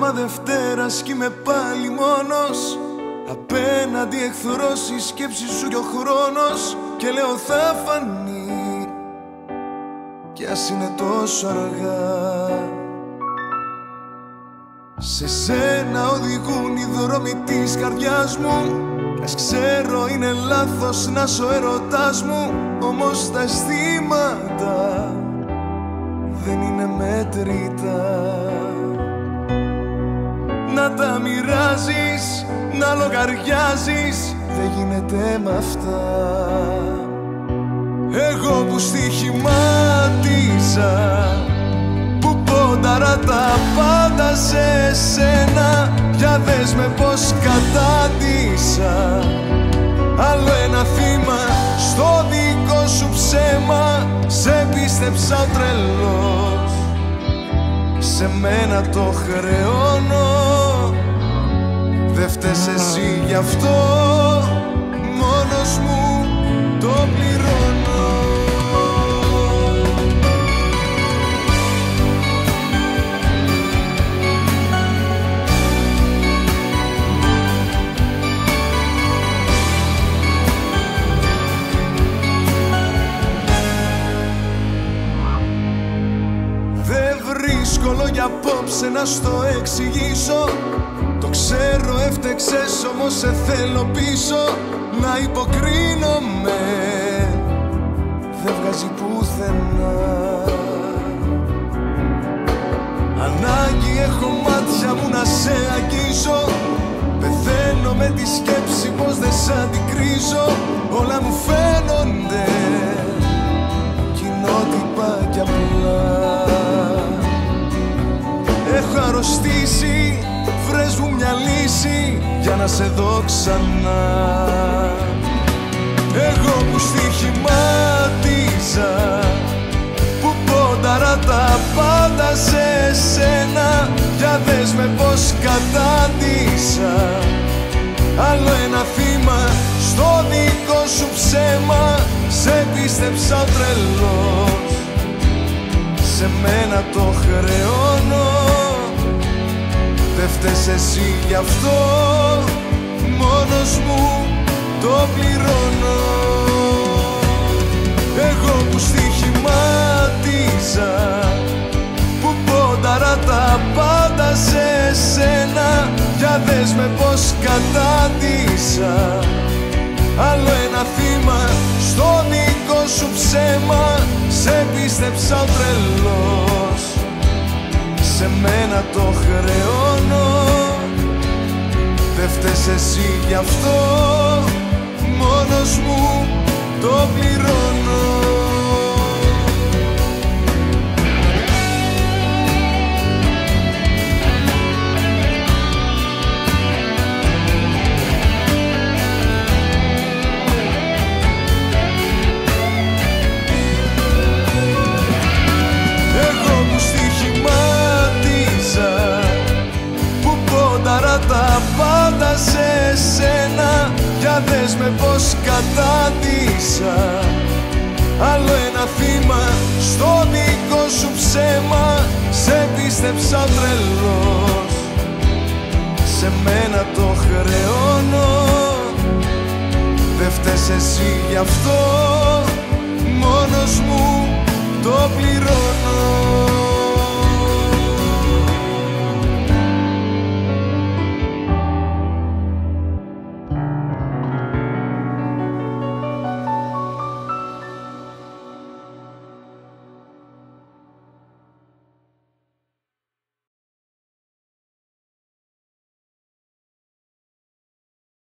Ακόμα Δευτέρας κι είμαι πάλι μόνος. Απέναντι εχθρός η σκέψη σου και ο χρόνος. Και λέω θα φανεί Κι ας είναι τόσο αργά Σε σένα οδηγούν οι δρόμοι της καρδιάς μου. Κι ας ξέρω είναι λάθος να σου ερωτάς μου. Όμως τα αισθήματα δεν είναι μέτρητα. Να τα μοιράζεις, να λογαριάζεις Δεν γίνεται με αυτά. Εγώ που στοιχημάτισα Που πόνταρα τα πάντα σε σένα Για δες με πως κατάντησα Σε πίστεψα ο τρελός. Σε μένα το χρεώνω. Δε φταίς εσύ γι' αυτό απόψε να στο εξηγήσω. Το ξέρω έφτεξες όμως σε θέλω πίσω. Να υποκρίνομαι. Δεν βγάζει πουθενά. Ανάγκη έχω μάτια μου να σε αγγίσω Πεθαίνω με τη σκέψη πως δεν σ' αντικρίζω. Όλα μου φαίνονται να σε δω ξανά. Εγώ που στοιχημάτιζα που πόνταρα τα πάντα σε σένα για δες με πως κατάντησα. Άλλο ένα θύμα στο δικό σου ψέμα Σε πίστεψα ο τρελός. Σε μένα το χρεώνω. Δε φταίς εσύ γι' αυτό Μόνος μου το πληρώνω. Εγώ που στοιχημάτιζα Που πόνταρα τα πάντα σε σένα Για δες με πως κατάντησα. Άλλο ένα θύμα στο δικό σου ψέμα Σε πίστεψα ο τρελός Σε μένα το χρεώνω. Δε φταίς εσύ γι' αυτό. Μόνος μου το πληρώνω σένα Για δες με πως κατάντησα. Άλλο ένα θύμα στο δικό σου ψέμα. Σε πίστεψα ο τρελός. Σε μένα το χρεώνω. Δε φταίς εσύ γι' αυτό